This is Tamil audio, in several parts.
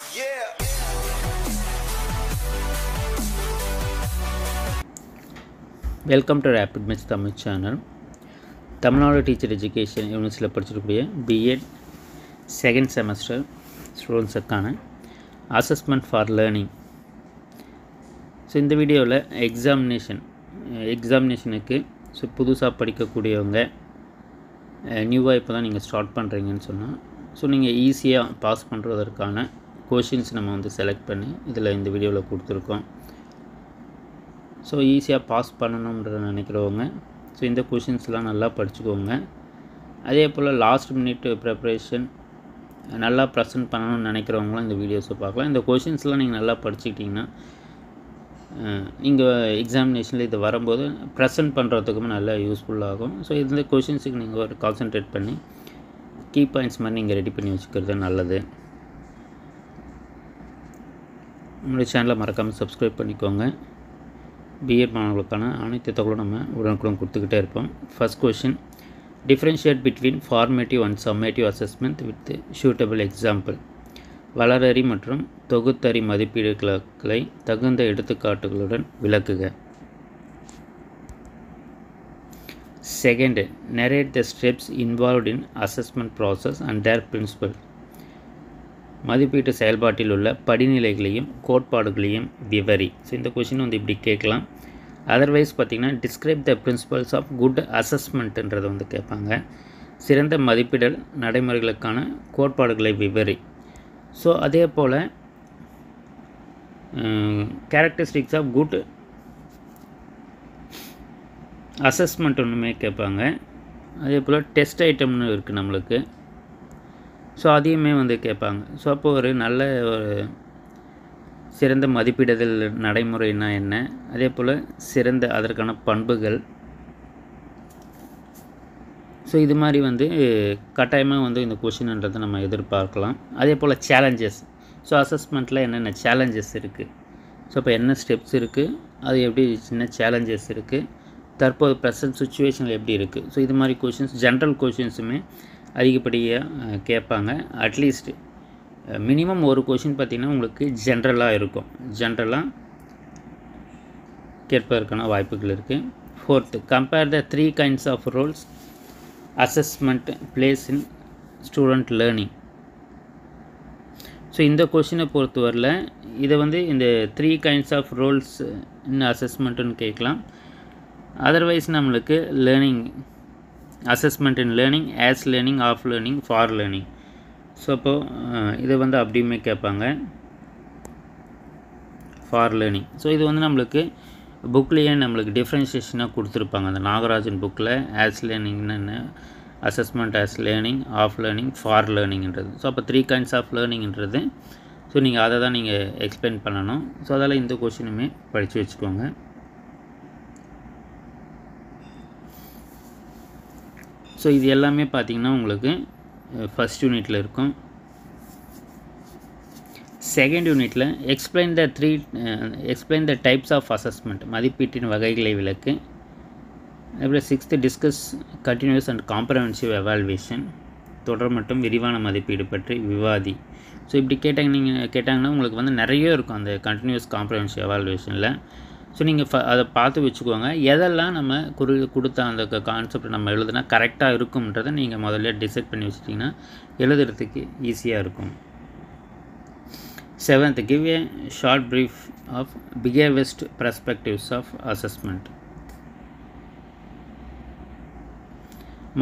Yeah. Welcome to rapid miss Tamil channel Tamil Nadu teacher education யூனிவர்சிட்டியில் படிச்சிருக்கக்கூடிய பிஎட் செகண்ட் செமஸ்டர் ஸ்டூடெண்ட்ஸுக்கான அசஸ்மெண்ட் ஃபார் லேர்னிங் ஸோ இந்த வீடியோவில் எக்ஸாமினேஷன் எக்ஸாமினேஷனுக்கு ஸோ புதுசாக படிக்கக்கூடியவங்க நியூவாக இப்போ தான் நீங்கள் ஸ்டார்ட் பண்ணுறீங்கன்னு சொன்னால் ஸோ நீங்கள் ஈஸியாக பாஸ் பண்ணுறதற்கான கொஷின்ஸ் நம்ம வந்து செலக்ட் பண்ணி இதில் இந்த வீடியோவில் கொடுத்துருக்கோம். ஸோ ஈஸியாக பாஸ் பண்ணணுன்ற நினைக்கிறவங்க ஸோ இந்த கொஷின்ஸ்லாம் நல்லா படிச்சுக்கோங்க. அதே போல் லாஸ்ட் மினிட் ப்ரிப்ரேஷன் நல்லா ப்ரெசென்ட் பண்ணணும்னு நினைக்கிறவங்களும் இந்த வீடியோஸை பார்க்கலாம். இந்த கொஷின்ஸ்லாம் நீங்கள் நல்லா படிச்சுக்கிட்டிங்கன்னா நீங்கள் எக்ஸாமினேஷனில் இது வரும்போது ப்ரெசென்ட் பண்ணுறதுக்குமே நல்லா யூஸ்ஃபுல்லாகும் ஸோ இந்த கொஷின்ஸுக்கு நீங்கள் ஒரு கான்சென்ட்ரேட் பண்ணி கீ பாயிண்ட்ஸ் மாதிரி நீங்கள் ரெடி பண்ணி வச்சுக்கிறது நல்லது. நம்மளுடைய சேனலை மறக்காமல் சப்ஸ்கிரைப் பண்ணிக்கோங்க. பிஎட் மாணவர்களுக்கான அனைத்து தகவலும் நம்ம உடனுக்குடன் கொடுத்துக்கிட்டே இருப்போம். First question differentiate between formative and summative assessment with suitable example வளரறி மற்றும் தொகுத்தறி மதிப்பீடுகளை தகுந்த எடுத்துக்காட்டுகளுடன் விளக்குக. Second narrate the steps involved in assessment process and their principle மதிப்பீட்டு செயல்பாட்டில் உள்ள படிநிலைகளையும் கோட்பாடுகளையும் விவரி. ஸோ இந்த கொஷின் வந்து இப்படி கேட்கலாம். அதர்வைஸ் பார்த்திங்கன்னா describe the principles of good அசஸ்மெண்ட்டுன்றதை வந்து கேட்பாங்க. சிறந்த மதிப்பிடல் நடைமுறைகளுக்கான கோட்பாடுகளை விவரி. ஸோ அதே போல் கேரக்டரிஸ்டிக்ஸ் ஆஃப் குட் அசஸ்மெண்ட் ஒன்றுமே கேட்பாங்க. அதே போல் டெஸ்ட் ஐட்டம்னு இருக்குது நம்மளுக்கு. ஸோ அதையுமே வந்து கேட்பாங்க. ஸோ அப்போ ஒரு நல்ல ஒரு சிறந்த மதிப்பிடுதல் நடைமுறைனா என்ன? அதே போல் சிறந்த அதற்கான பண்புகள். ஸோ இது மாதிரி வந்து கட்டாயமாக வந்து இந்த கொஷின்ன்றதை நம்ம எதிர்பார்க்கலாம். அதே போல் சேலஞ்சஸ் ஸோ அசஸ்மெண்ட்டில் என்னென்ன சேலஞ்சஸ் இருக்குது ஸோ இப்போ என்ன ஸ்டெப்ஸ் இருக்குது அது எப்படி சின்ன சேலஞ்சஸ் இருக்குது தற்போது ப்ரெசன்ட் சுச்சுவேஷனில் எப்படி இருக்குது ஸோ இது மாதிரி கொஷின்ஸ் ஜென்ரல் கொஷின்ஸுமே அதிகப்படியாக கேட்பாங்க. அட்லீஸ்ட் மினிமம் ஒரு கொஷின் பார்த்திங்கன்னா உங்களுக்கு ஜென்ரலாக இருக்கும். ஜென்ரலாக கேட்பதற்கான வாய்ப்புகள் இருக்குது fourth compare the three kinds of roles assessment plays in student learning so இந்த கொஷினை பொறுத்தவரையில் இதை வந்து இந்த three kinds of roles in அசஸ்மெண்ட்டுன்னு கேட்கலாம். அதர்வைஸ் நம்மளுக்கு learning assessment in learning as learning of learning for learning so அப்போது இதை வந்து அப்படியுமே கேட்பாங்க. ஃபார் லேர்னிங் ஸோ இது வந்து நம்மளுக்கு புக்லேயே நம்மளுக்கு டிஃப்ரென்ஷியேஷனாக கொடுத்துருப்பாங்க. அந்த நாகராஜன் புக்கில் ஆஸ் லேர்னிங்னு என்ன assessment as learning of learning for லேர்னிங்ன்றது so அப்போ த்ரீ கைண்ட்ஸ் ஆஃப் லேர்னிங்ன்றது ஸோ நீங்கள் அதை தான் நீங்கள் எக்ஸ்பிளைன் பண்ணணும். ஸோ அதால் இந்த கொஷினுமே படித்து வச்சுக்கோங்க. ஸோ இது எல்லாமே பார்த்திங்கன்னா உங்களுக்கு ஃபஸ்ட் யூனிட்டில் இருக்கும். செகண்ட் யூனிட்டில் explain the three explain the types of assessment மதிப்பீட்டின் வகைகளை விளக்கு. அப்புறம் sixth discuss continuous and comprehensive evaluation தொடர் மற்றும் விரிவான மதிப்பீடு பற்றி விவாதி. ஸோ இப்படி கேட்டாங்க நீங்கள் கேட்டாங்கன்னா உங்களுக்கு வந்து நிறைய இருக்கும் அந்த கண்டினியூஸ் காம்ப்ரஹென்சிவ் எவால்வேஷனில் ஸோ நீங்கள் அதை பார்த்து வச்சுக்கோங்க. எதெல்லாம் நம்ம குறி கொடுத்த அந்த கான்செப்ட் நம்ம எழுதுனா கரெக்டாக இருக்கும்ன்றதை நீங்கள் முதல்ல டிசைட் பண்ணி வச்சிட்டிங்கன்னா எழுதுறதுக்கு ஈஸியாக இருக்கும். Seventh give a short brief of behaviourist perspectives of assessment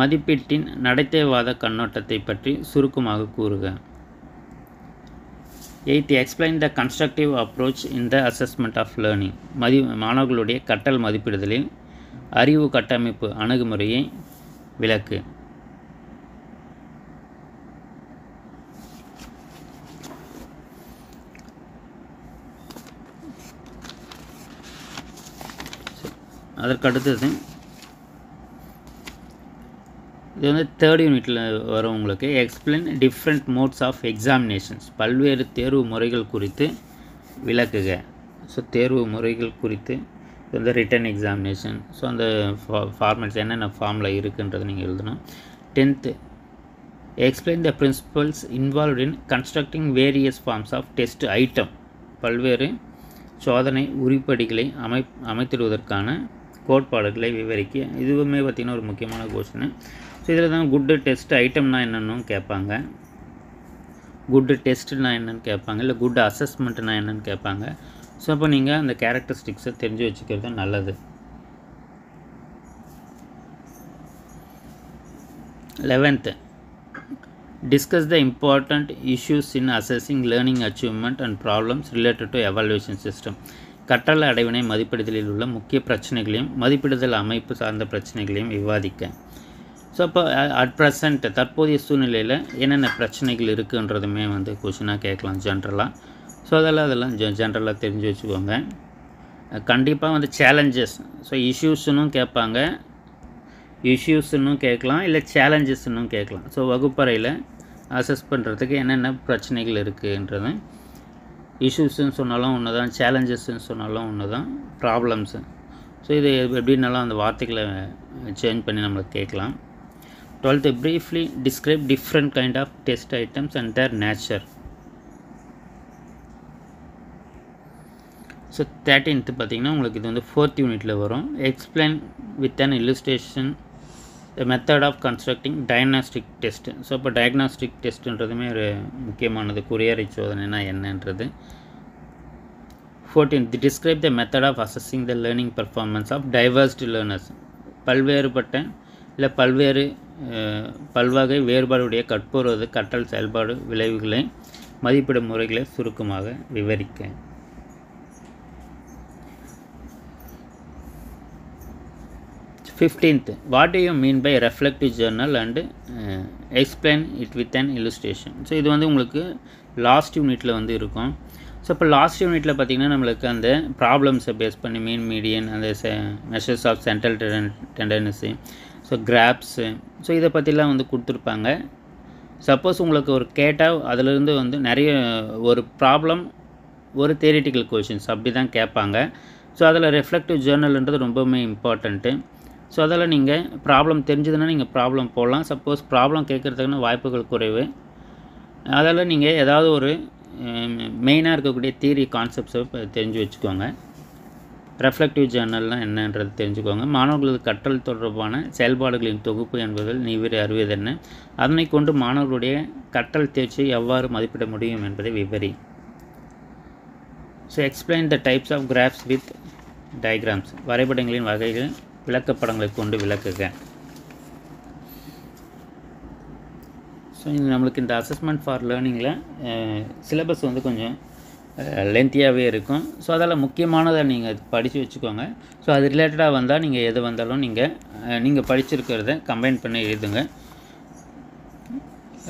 மதிப்பீட்டின் நடத்தைவாத கண்ணோட்டத்தை பற்றி சுருக்கமாக கூறுக. Eighth explain the constructive approach in the assessment of learning மதி மாணவர்களுடைய கற்றல் மதிப்பிடுதலில் அறிவு கட்டமைப்பு அணுகுமுறையை விளக்கு. அதற்கடுத்தது இது வந்து தேர்ட் யூனிட்டில் வரும் உங்களுக்கு explain different modes of examinations பல்வேறு தேர்வு முறைகள் குறித்து விளக்குக. ஸோ தேர்வு முறைகள் குறித்து வந்து ரிட்டன் எக்ஸாமினேஷன் ஸோ அந்த ஃபா ஃபார்மேட்ஸ் என்னென்ன ஃபார்மில் இருக்குன்றது நீங்கள் எழுதணும். Tenth explain the principles involve in constructing various forms of test item பல்வேறு சோதனை உருப்படிகளை அமை அமைத்திடுவதற்கான கோட்பாடுகளை விவரிக்க. இதுவுமே பார்த்திங்கன்னா ஒரு முக்கியமான கொஸ்டின் ஸோ இதில் தான் குட்டு டெஸ்ட் ஐட்டம்னா என்னென்னு கேட்பாங்க. குட்டு டெஸ்ட்னா என்னென்னு கேட்பாங்க. இல்லை குட் அசஸ்மெண்ட்னா என்னென்னு கேட்பாங்க. ஸோ அப்போ நீங்கள் அந்த கேரக்டரிஸ்டிக்ஸை தெரிஞ்சு வச்சுக்கிறது நல்லது. Eleventh discuss the important issues in assessing learning achievement and problems related to evaluation system கற்றல் அடைவினை மதிப்பிடுதலில் உள்ள முக்கிய பிரச்சனைகளையும் மதிப்பிடுதல் அமைப்பு சார்ந்த பிரச்சனைகளையும் விவாதிக்க. ஸோ அப்போ அட் ப்ரெசண்ட் தற்போதைய சூழ்நிலையில் என்னென்ன பிரச்சனைகள் இருக்குன்றதுமே வந்து கொஷினாக கேட்கலாம் ஜென்ரலாக ஸோ அதெல்லாம் அதெல்லாம் ஜெ ஜென்ரலாக தெரிஞ்சு வச்சுக்கோங்க. கண்டிப்பாக வந்து சேலஞ்சஸ் ஸோ இஷ்யூஸ்னும் கேட்பாங்க. இஷ்யூஸ்னும் கேட்கலாம் இல்லை சேலஞ்சஸ்னும் கேட்கலாம். ஸோ வகுப்பறையில் அசஸ் பண்ணுறதுக்கு என்னென்ன பிரச்சனைகள் இருக்குன்றது இஷ்யூஸ்ன்னு சொன்னாலும் ஒன்று தான் சேலஞ்சஸ்ன்னு சொன்னாலும் ஒன்று தான் ப்ராப்ளம்ஸு ஸோ இது எப்படின்னாலும் அந்த வார்த்தைகளை சேஞ்ச் பண்ணி நம்மளுக்கு கேட்கலாம். Twelfth briefly describe different kind of test items and their nature so thirteenth பார்த்தீங்கன்னா உங்களுக்கு இது வந்து ஃபோர்த் யூனிட்டில் வரும். Explain with an illustration the method of constructing diagnostic test so இப்போ டயக்னாஸ்டிக் டெஸ்ட்டுன்றதுமே ஒரு முக்கியமானது. குறியறை சோதனைனா என்னன்றது. Fourteenth describe the method of assessing the learning performance of diverse learners பல்வேறுபட்ட இல்லை பல்வேறு பல்வகை வேறுபாடுடைய கற்புறுவது கற்றல் செயல்பாடு விளைவுகளை மதிப்பிடும் முறைகளை சுருக்கமாக விவரிக்க. Fifteenth what do you mean by reflective journal and explain it with an illustration so இது வந்து உங்களுக்கு லாஸ்ட் யூனிட்டில் வந்து இருக்கும். ஸோ இப்போ லாஸ்ட் யூனிட்டில் பார்த்திங்கன்னா நம்மளுக்கு அந்த ப்ராப்ளம்ஸை பேஸ் பண்ணி மீன் மீடியன் அந்த measures of central tendency so graphs so இதை பற்றிலாம் வந்து கொடுத்துருப்பாங்க. சப்போஸ் உங்களுக்கு ஒரு கேட்டால் அதிலிருந்து வந்து நிறைய ஒரு ப்ராப்ளம் ஒரு தேரிட்டிக்கல் கொஷின்ஸ் அப்படி தான் கேட்பாங்க. ஸோ அதில் ரெஃப்ளெக்டிவ் ஜேர்னல்ன்றது ரொம்பவுமே இம்பார்ட்டண்ட்டு ஸோ அதில் நீங்கள் ப்ராப்ளம் தெரிஞ்சதுன்னா நீங்கள் ப்ராப்ளம் போடலாம். சப்போஸ் ப்ராப்ளம் கேட்குறதுக்கான வாய்ப்புகள் குறைவு. அதில் நீங்கள் ஏதாவது ஒரு மெயினாக இருக்கக்கூடிய தியரி கான்செப்ட்ஸை தெரிஞ்சு வச்சுக்கோங்க. ரெஃப்ளெக்டிவ் ஜேர்னல்னால் என்னன்றது தெரிஞ்சுக்கோங்க. மாணவர்களது கற்றல் தொடர்பான செயல்பாடுகளின் தொகுப்பு என்பதில் நீவிரை விவரி என்ன? அதனை கொண்டு மாணவர்களுடைய கற்றல் தேர்ச்சியை எவ்வாறு மதிப்பிட முடியும் என்பதை விவரி. So explain the types of graphs with diagrams வரைபடங்களின் வகைகள் விளக்கப்படங்களை கொண்டு விளக்குக. ஸோ இது நம்மளுக்கு இந்த அசஸ்மெண்ட் ஃபார் லேர்னிங்கில் சிலபஸ் வந்து கொஞ்சம் லென்த்தியாகவே இருக்கும். ஸோ அதில் முக்கியமானதை நீங்கள் படித்து வச்சுக்கோங்க. ஸோ அது ரிலேட்டடாக வந்தால் நீங்கள் எது வந்தாலும் நீங்கள் நீங்கள் படிச்சிருக்கிறத கம்பைன் பண்ணி எழுதுங்க.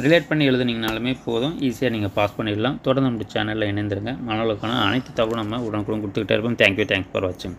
ரிலேட் பண்ணி எழுதுனீங்கனாலுமே போதும். ஈஸியாக நீங்கள் பாஸ் பண்ணிடலாம். தொடர்ந்து நம்ம சேனலில் இணைந்துருங்க. மனோலுக்கான அனைத்து தகவலும் நம்ம உடனுக்குடன் கொடுத்துக்கிட்டே இருப்போம். தேங்க்யூ தேங்க்ஸ் ஃபார் வாட்சிங்